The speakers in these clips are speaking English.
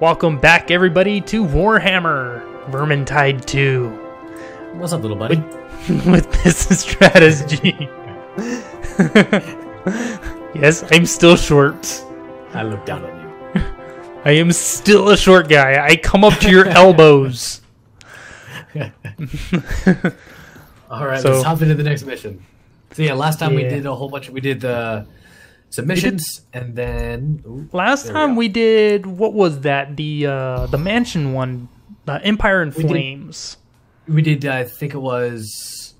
Welcome back, everybody, to Warhammer Vermintide 2 What's up, little buddy? with this strategy. yes, I'm still short. I look down on you. I am still a short guy. I come up to your elbows. All right, So- let's hop into the next mission. So yeah, last time we did a whole bunch. Of, we did the submissions, and then ooh, Last there we time we did what was that? The uh the mansion one, the Empire in We did- Flames. we did. uh, I think it was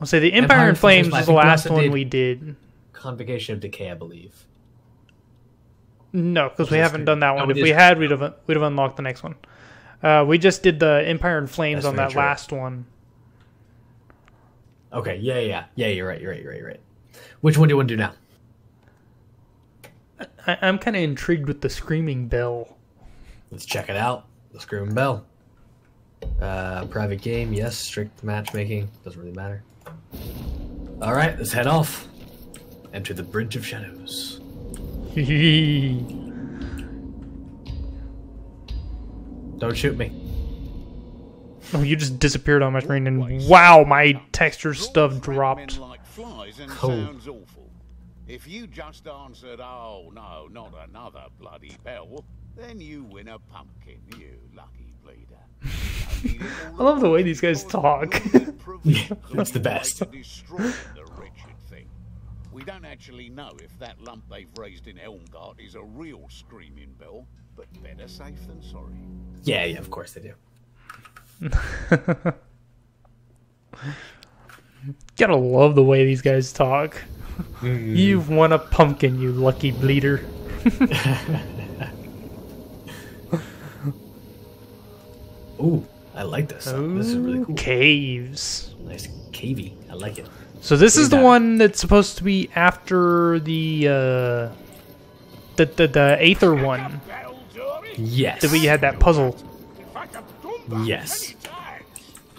I'll say the Empire, Empire in Flames, Flames was the think we last one did- we did. Convocation of Decay, I believe. No, because we haven't done that No, one. we if did we had, we'd have we'd have unlocked the next one. Uh, we just did the Empire in Flames That's on that true. last one. Okay, yeah, yeah, yeah, yeah. You're right. You're right. You're right. You're right. Which one do you want to do now? I, I'm kind of intrigued with the Screaming Bell. Let's check it out. The Screaming Bell. Uh, private game, yes. Strict matchmaking, doesn't really matter. All right, let's head off. Enter the Bridge of Shadows. Hee Don't shoot me. Oh, you just disappeared on my screen, and wow, my texture stuff dropped. Like flies and Cool. Sounds awful. If you just answered, "Oh no, not another bloody bell," then you win a pumpkin, you lucky bleeder. I love the way these guys talk. That's the best. To destroy the wretched thing. We don't actually know if that lump they've raised in Helmgart is a real screaming bell, but better safe than sorry. Yeah, yeah, of course they do. Gotta love the way these guys talk. You've won a pumpkin, you lucky bleeder. Ooh, I like this. This is really cool. Caves. Nice cavey. I like it. So this is the that. one that's supposed to be after the uh the the, the Aether one. Yes. That we had that puzzle. Yes.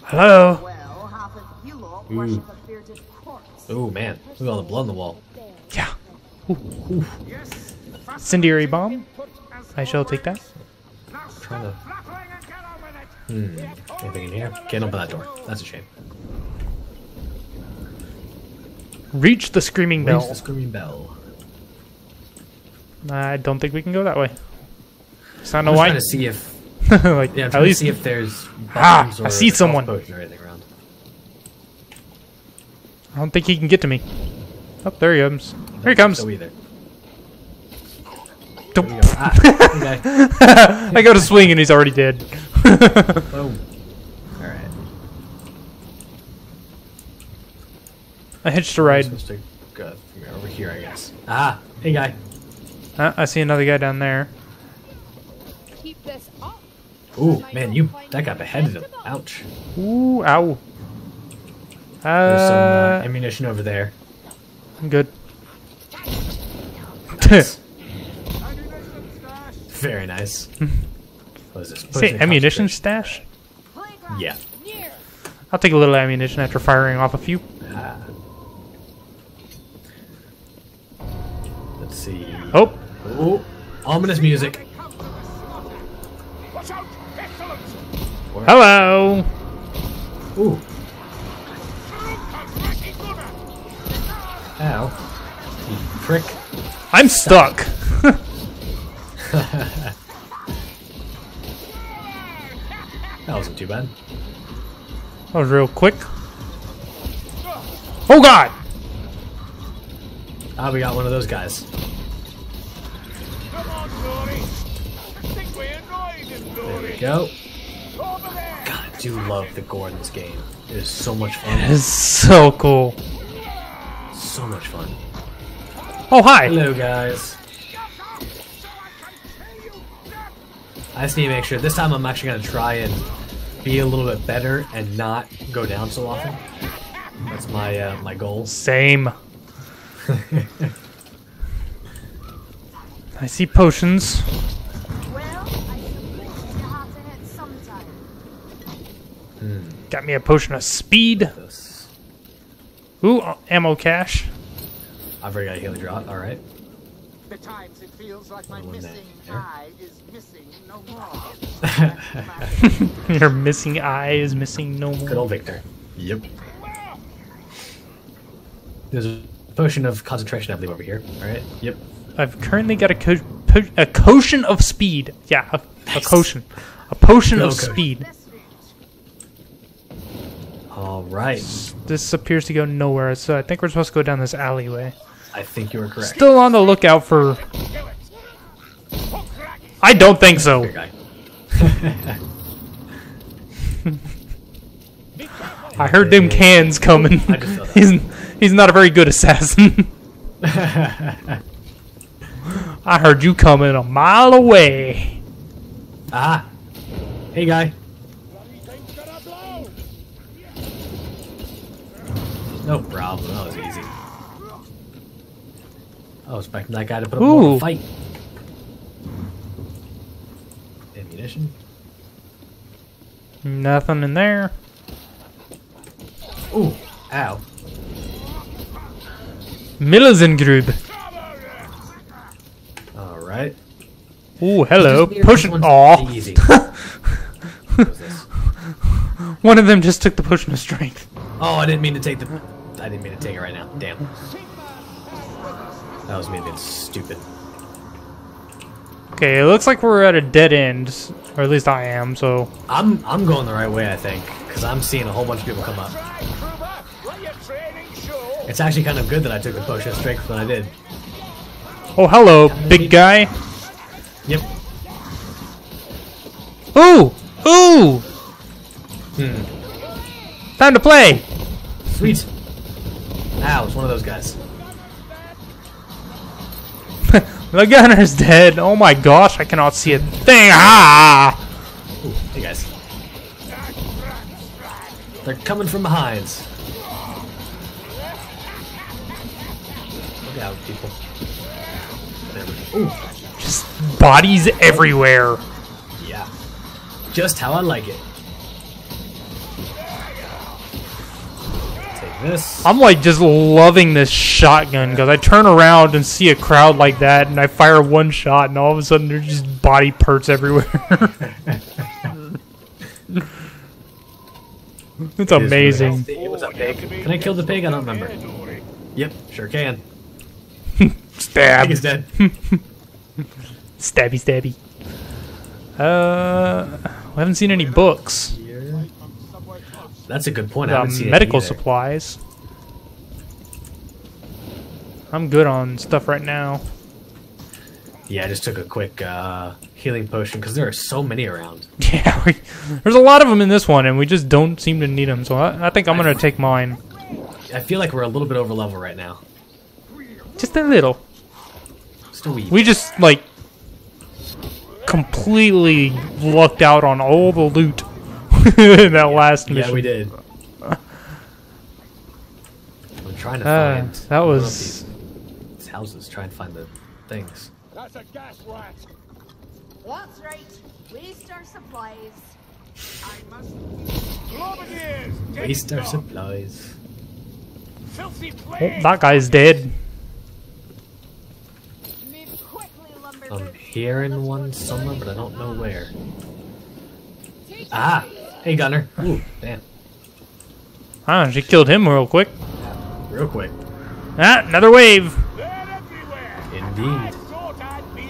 Hello. Ooh. worship a bearded corpse. Ooh, man. Look at all the blood on the wall. Yeah. Incendiary bomb. I shall take that. trying to. Hmm. Anything in here? Can't open that door. That's a shame. Reach the screaming bell. Reach bell. the screaming bell. I don't think we can go that way. So I I'm know just why. trying to see if. like, Yeah, I'm at trying least to see if there's. Ah, bombs I see someone. Or anything around. I don't think he can get to me. Oh, there he comes. Here he comes. So either. Don't- go. Ah, okay. I go to swing and he's already dead. Boom. All right. I hitched a I'm ride. supposed to go from over here, I guess. Ah, hey guy. Uh, I see another guy down there. Keep this up. Ooh, man, you that guy beheaded him. Ouch. Ooh, ow. There's some uh, Uh, ammunition over there. I'm good. Very nice. what is this? Say ammunition stash? Yeah. I'll take a little ammunition after firing off a few. Ah. Let's see. Oh, Ooh, ominous music. hello. Ooh. Ow. You prick. I'm stuck. That wasn't too bad. That was real quick. Oh god! Ah, we got one of those guys. There we go. God, I do love the gore in this game. It is so much fun. It is so cool. So much fun. Oh, hi. Hello, guys. I just need to make sure this time I'm actually going to try and be a little bit better and not go down so often. That's my uh, my goal. Same. I see potions. Well, I suppose you have to hit sometime. Got me a potion of speed. This. Ooh, uh, ammo cache. I've already got a healing drop. All right. The times it feels like my missing there. eye is missing no more. Your missing eye is missing no more. Good old Victor. Yep. There's a potion of concentration, I believe, over here. All right. Yep. I've currently got a co- a potion of speed. Yeah, a, a potion. A potion Good of old coach. speed. All right. This appears to go nowhere, so I think we're supposed to go down this alleyway. I think you were correct. Still on the lookout for. I don't think so. I heard them cans coming. I just saw that. he's he's not a very good assassin. I heard you coming a mile away. ah. Hey, guy. No problem. That was easy. I was expecting that guy to put up more of a fight. Ammunition. Nothing in there. Ooh. Ow. Millizengrub. All right. Ooh, hello. Just weird, Pushing. this Aw. Easy. what was this? One of them just took the potion of strength. Oh, I didn't mean to take the. I didn't mean to take it right now. Damn. That was me being stupid. Okay, it looks like we're at a dead end, or at least I am. So I'm I'm going the right way, I think, because I'm seeing a whole bunch of people come up. It's actually kind of good that I took the potion of strength when I did. Oh, hello, big guy. Yep. Ooh! Ooh! Hmm. Time to play! Sweet. Ow, it's one of those guys. The gunner's dead. Oh my gosh, I cannot see a thing. Ah! Ooh, hey guys. They're coming from behind. Look out, people. Go. Ooh, Just bodies everywhere. yeah. Just how I like it. This. I'm like just loving this shotgun because I turn around and see a crowd like that and I fire one shot and all of a sudden there's just body parts everywhere. it's amazing. It was a pig. Can I kill the pig? I don't remember. Yep, sure can. Stab. Pig is dead. Stabby stabby. Uh, we haven't seen any books. That's a good point. Seen medical supplies. I'm good on stuff right now. Yeah, I just took a quick uh, healing potion because there are so many around. Yeah, we, there's a lot of them in this one, and we just don't seem to need them. So I, I think I'm gonna take mine. I feel like we're a little bit over level right now. Just a little. Just a wee. We just like completely lucked out on all the loot in that last mission. yeah, we did. I'm trying to Uh, find that was these, these houses. Try and find the things. That's a gas rat. That's right. Waste our supplies. I must. Grenadiers! Get Waste our done. supplies. Filthy oh, that guy's dead. Move quickly, lumber I'm hearing one somewhere, but I don't know where. Ah! Hey, Gunner. Ooh, damn. Ah, she killed him real quick. Real quick. Ah, another wave. Indeed. Thought I'd be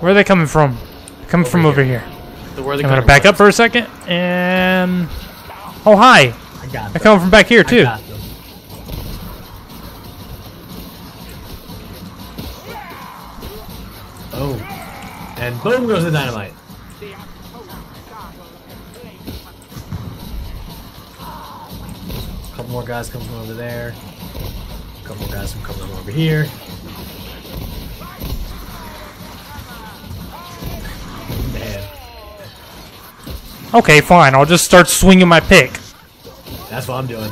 Where are they coming from? They're coming from over here. The where the I'm gonna Gunner back up for a second and. Oh hi! I got They're them. coming from back here I too. got them. Oh. And boom goes the dynamite. Couple more guys coming from over there. A couple more guys coming from over here. Man, Okay, fine. I'll just start swinging my pick. that's what I'm doing.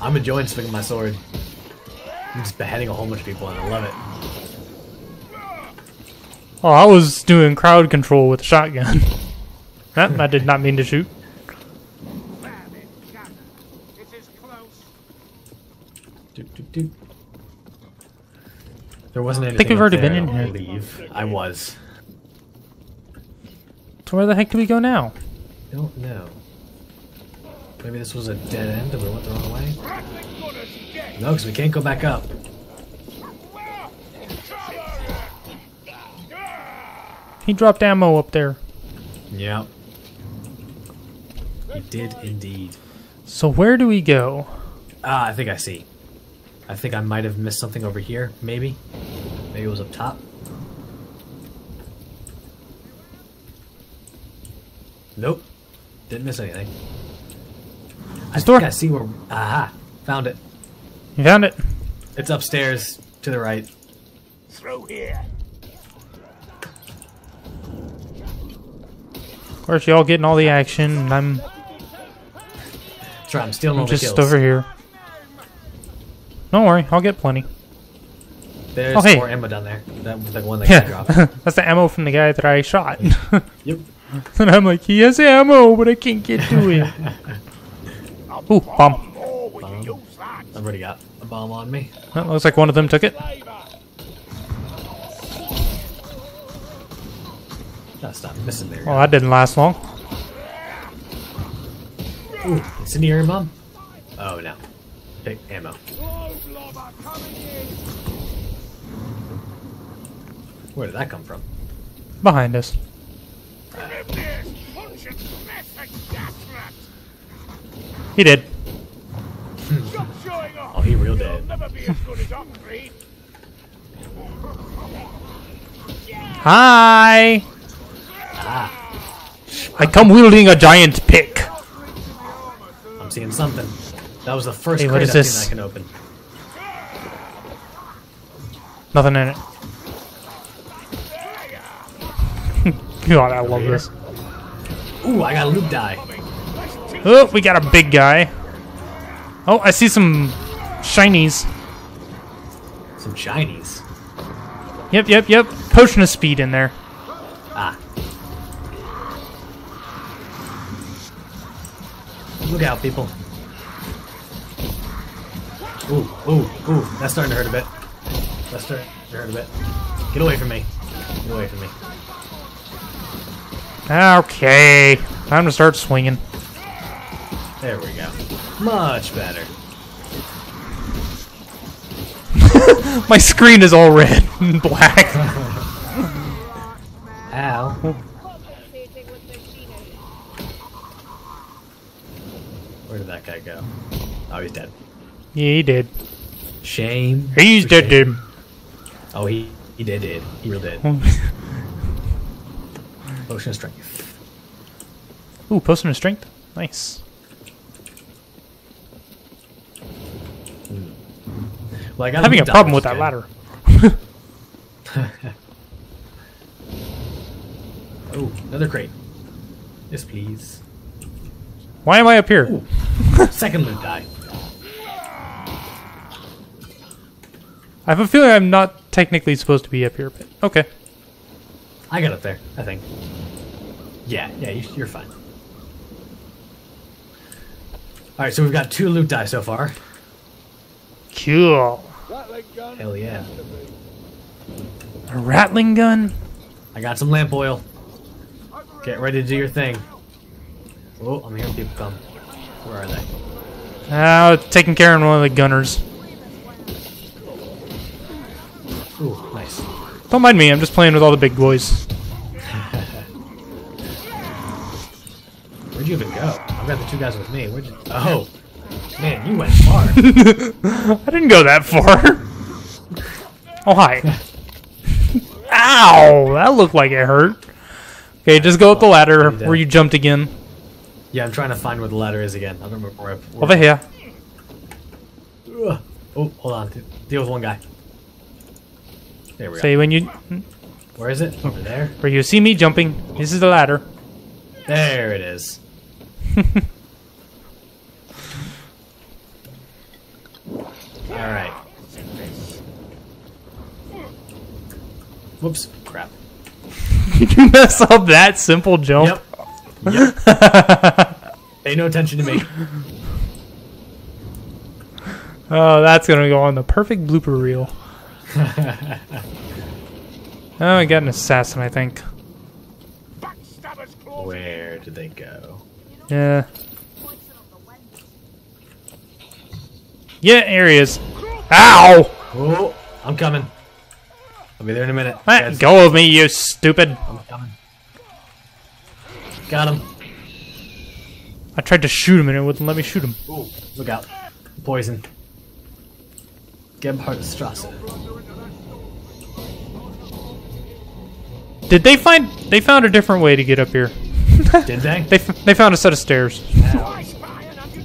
I'm enjoying swinging my sword. I'm just beheading a whole bunch of people and I love it. Oh, I was doing crowd control with a shotgun. That I did not mean to shoot. It is close. There wasn't anything. think we've already been in I here. believe. I was. So where the heck do we go now? I Don't know. Maybe this was a dead end and we went the wrong way? No, because we can't go back up. He dropped ammo up there. Yeah. He did indeed. So where do we go? Ah, I think I see. I think I might have missed something over here, maybe. Maybe it was up top. Nope. Didn't miss anything. I Store. think I see where. Aha! Found it. You found it. It's upstairs to the right. Through here. Of course, y'all getting all the action, and I'm, That's right, I'm stealing I'm all the just over here. Don't worry, I'll get plenty. There's Oh, hey. more ammo down there. That the one that got dropped. Yeah, that's the ammo from the guy that I shot. Yep. and I'm like, he has ammo, but I can't get to him. Ooh, bomb. More we can use that. I've already got a bomb on me. That looks like one of them took it. Gotta stop missing there. Well, that didn't last long. Ooh, incendiary bomb? Oh no. Pick ammo. Where did that come from? Behind us. He did. Oh, he real dead. Never be as good as Humphrey. Hi! Ah. I come wielding a giant pick. I'm seeing something. That was the first Hey, what crate is I've seen this? I can open. Nothing in it. God, I love this. Ooh, I got a loop die. Oh, we got a big guy. Oh, I see some shinies. Some shinies. Yep, yep, yep. Potion of speed in there. Ah. Look out, people. Ooh, ooh, ooh. That's starting to hurt a bit. That's starting to hurt a bit. Get away from me. Get away from me. Okay. Time to start swinging. There we go. Much better. My screen is all red and black. Ow. Compensating with machinery. Where did that guy go? Oh, he's dead. Yeah, he did. Shame. He's dead, dude. Oh, he he did did. He real did. Oh. Potion of strength. Ooh, potion of strength. Nice. Hmm. Well, I got Having a problem with that ladder. Oh, another crate. Yes, please. Why am I up here? Ooh. Second loot die. I have a feeling I'm not technically supposed to be up here, but okay. I got up there, I think. Yeah, yeah, you, you're fine. Alright, so we've got two loot die so far. Cool. Hell yeah. A rattling gun? I got some lamp oil. Get ready to do your thing. Oh, I'm hearing people come. Where are they? Ah, taking care of one of the gunners. Don't mind me, I'm just playing with all the big boys. Where'd you even go? I've got the two guys with me. Where'd you? Oh, man, you went far. I didn't go that far. Oh, hi. Ow! That looked like it hurt. Okay, just go up the ladder where you jumped again. yeah, I'm trying to find where the ladder is again. I don't remember where. where Over here. Oh, hold on. Deal with one guy. There we go. Say when you hmm? Where is it? Over there. where you see me jumping, this is the ladder. There it is. All right. Whoops. Crap. Did you mess up that simple jump? Yep. Yep. Pay no attention to me. Oh, that's gonna go on the perfect blooper reel. Oh, I got an assassin, I think. Backstabber Reaper's claws. Where did they go? Yeah. Yeah, here he is. Ow! Oh, I'm coming. I'll be there in a minute. Let Guys, go of me, you stupid. I'm coming. Got him. I tried to shoot him and it wouldn't let me shoot him. Ooh, look out. Poison. Gebhardtstrasse. Did they find... They found a different way to get up here. Did they? They, f- they found a set of stairs.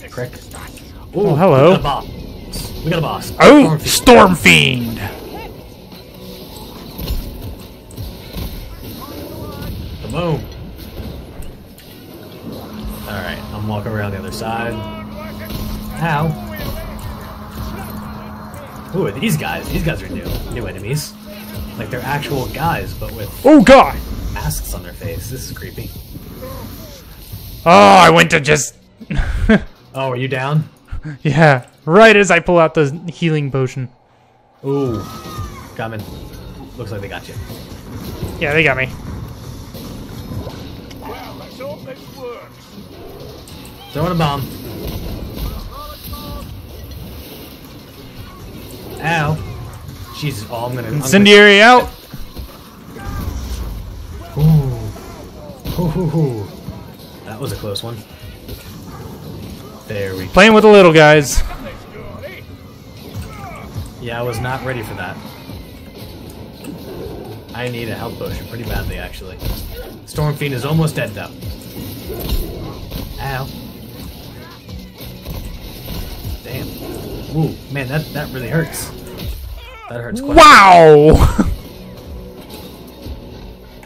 Prick. Oh, Ooh, Oh, hello. We got a boss. We got a boss. Oh, Stormfiend. Storm Fiend! Boom. Who these guys? These guys are new. New enemies. Like they're actual guys, but with Oh god! masks on their face. This is creepy. Oh, I went to just... Oh, are you down? yeah, right as I pull out the healing potion. Ooh. Coming. Looks like they got you. Yeah, they got me. Well, let's hope this works. Throwing a bomb. Ow. Jesus. Oh, I'm gonna. I'm Incendiary out! Gonna, ooh. Ooh, ooh, ooh. That was a close one. There we go. Playing with the little guys. Yeah, I was not ready for that. I need a health potion pretty badly, actually. Storm Fiend is almost dead, though. Ow. Damn. Ooh, man, that, that really hurts. That hurts quite Wow!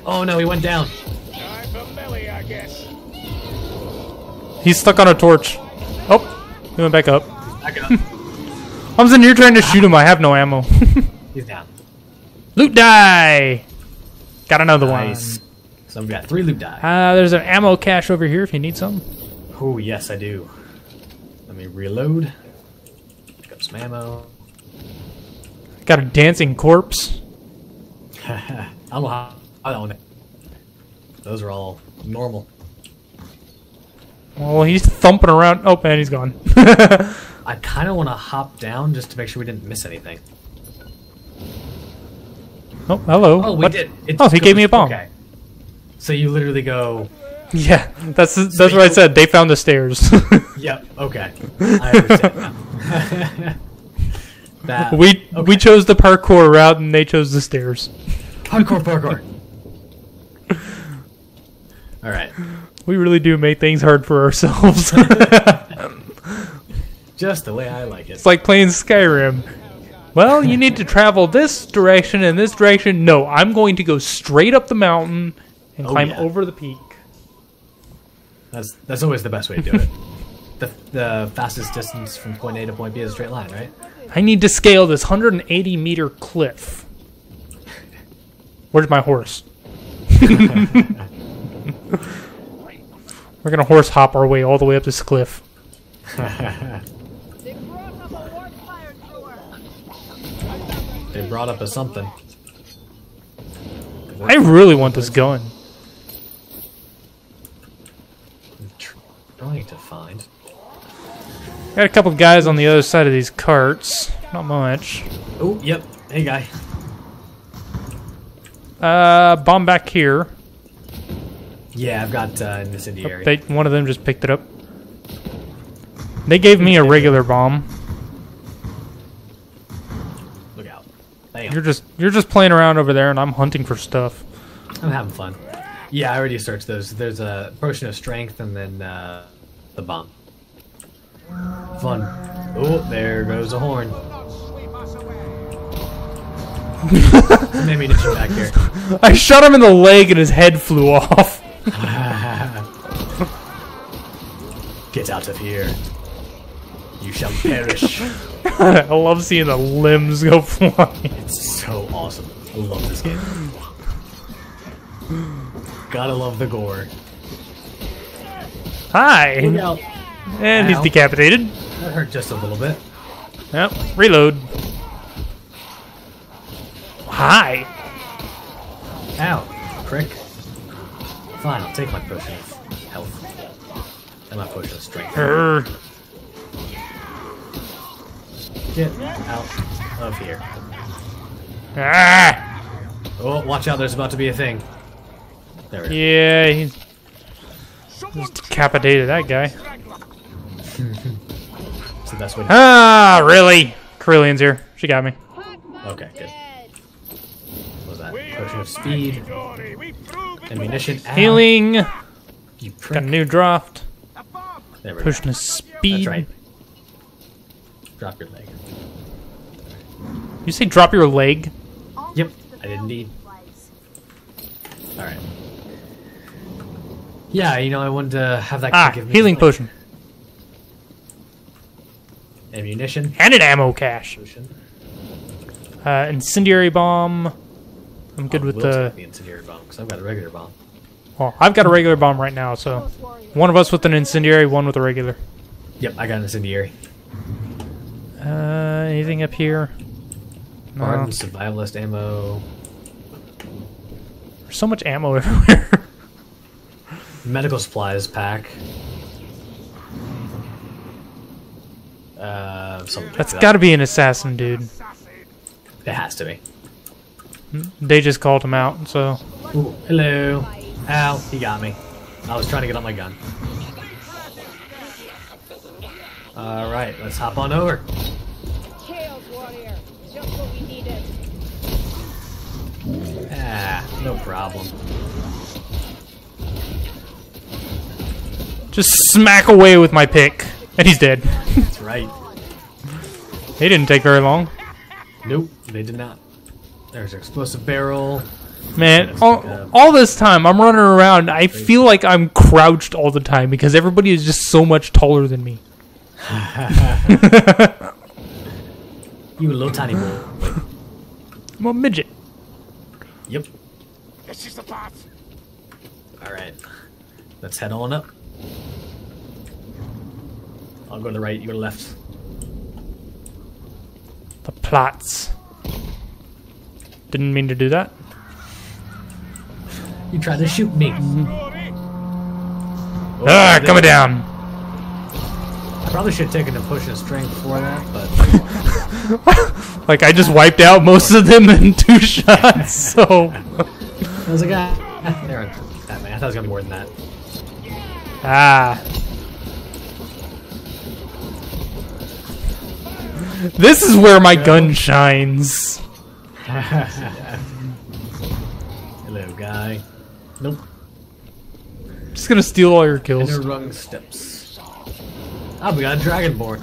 Oh no, he went down. Time for Millie, I guess. He's stuck on a torch. Oh, he went back up. Back up. I'm sitting here trying to shoot him. I have no ammo. He's down. Loot die! Got another Nice. So we've got three loot die. one. Uh, there's an ammo cache over here if you need some. Oh, yes, I do. Let me reload. Some ammo. Got a dancing corpse. I don't know how I own it. Those are all normal. Well, he's thumping around. Oh, man, he's gone. I kind of want to hop down just to make sure we didn't miss anything. oh, hello. Oh, we What? did. It Oh, he gave me a bomb. Okay. So you literally go, Yeah, that's that's So what I said. They found the stairs. yep, okay. I understand that, we okay. we chose the parkour route and they chose the stairs. Parkour, parkour. Alright. We really do make things hard for ourselves. Just the way I like it. It's like playing Skyrim. Well, you need to travel this direction and this direction. No, I'm going to go straight up the mountain and Oh, climb yeah. over the peak. That's that's always the best way to do it. the, the fastest distance from point A to point B is a straight line, right? I need to scale this 180 meter cliff. Where's my horse? We're gonna horse hop our way all the way up this cliff. They brought up a warp fire they brought up a something. I really want this gun. I'm tr- trying to find. Got a couple guys on the other side of these carts. Not much. Oh, yep. Hey, guy. Uh, bomb back here. Yeah, I've got uh, incendiary. They, one of them just picked it up. They gave me a regular bomb. Look out. Bam. You're just you're just playing around over there, and I'm hunting for stuff. I'm having fun. Yeah, I already searched those. There's a potion of strength and then uh, the bomb. Fun. Oh, there goes a horn. Some ammunition back here. I shot him in the leg, and his head flew off. Get out of here. You shall perish. I love seeing the limbs go flying. It's so awesome. I love this game. Gotta love the gore. Hi, and he's decapitated. That hurt just a little bit. Yep, reload. Hi. Ow. Prick. Fine, I'll take my potion of health. And my potion of strength. Urgh. Get out of here. Ah! Oh, watch out, there's about to be a thing. There we Yeah, he's just decapitated that guy. It's the best way. Ah, really? Kerillian's here. She got me. Okay, good. What was that? Potion of speed. Ammunition. Ow, Healing. You Got a new draft. There we Pushing go. his speed. That's right. Drop your leg. You say drop your leg? Yep, I did indeed. Alright. Yeah, you know, I wanted to have that Ah, give me healing potion. Ammunition. And an ammo cache. Uh, incendiary bomb. I'm good I with the. the incendiary bomb because I've got a regular bomb. Well, I've got a regular bomb right now, so one of us with an incendiary, one with a regular. Yep, I got an incendiary. Uh, anything up here? No. Hardened survivalist ammo. There's so much ammo everywhere. Medical supplies pack. Uh, something That's got to be an assassin, dude. It has to be. They just called him out, so Ooh, hello. Ow, he got me. I was trying to get up my gun. Alright, let's hop on over. Chaos warrior. Just what we needed. Ah, no problem. Just smack away with my pick, and he's dead. That's right. he didn't take very long. Nope, they did not. There's an explosive barrel. Man, all, all this time I'm running around, I feel like I'm crouched all the time because everybody is just so much taller than me. You little tiny boy. I'm a midget. Yep. This just the part. Alright. Let's head on up. I'll go to the right, you go to the left. The plots. Didn't mean to do that. You tried to shoot me. ah, there- coming down. I probably should have taken a push and strength before that, but Like I just wiped out most of them in two shots. So, I was like, ah, ah, there that man. I thought it was gonna be more than that. Ah. This is where my gun shines. Hello, guy. Nope. Just gonna steal all your kills. Inner rung steps. Ah, we got a dragonborn.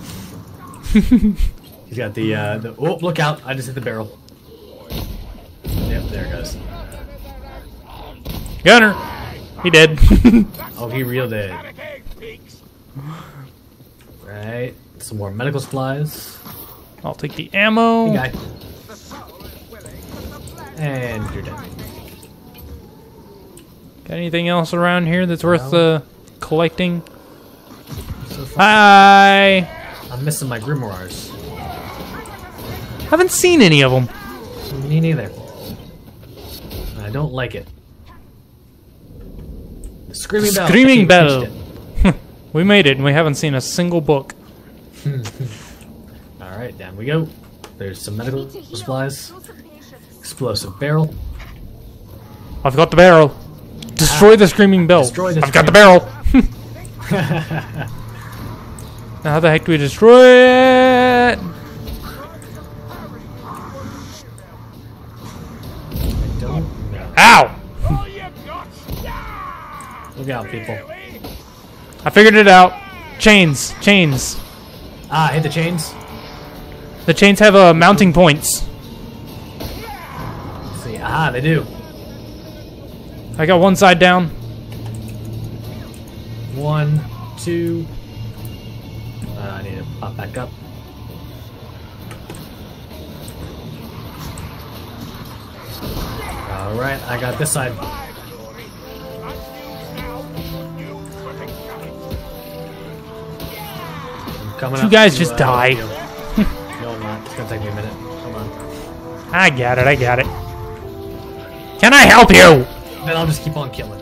He's got the, uh, the. Oh, look out! I just hit the barrel. Yep, there it goes. Gunner, he dead. Oh, he real dead. Right. Some more medical supplies. I'll take the ammo. Hey. And you're dead. Got anything else around here that's worth No. uh, collecting? So Hi. I'm missing my grimoires. Haven't seen any of them. Me neither. I don't like it. Screaming bell. Screaming we bell. Hmm. We made it, and we haven't seen a single book. All right, down we go. There's some medical supplies. Explosive barrel. I've got the barrel. Destroy the screaming bell. Destroy the I've got the barrel. now how the heck do we destroy it? Look out, people. I figured it out. Chains, chains. Ah, hit the chains. The chains have uh, mounting points. Let's see, ah, they do. I got one side down. One, two. Uh, I need to pop back up. All right, I got this side. Coming You guys to, just uh, die. no, I'm not. It's gonna take me a minute. Come on. I got it, I got it. Can I help you? Then I'll just keep on killing.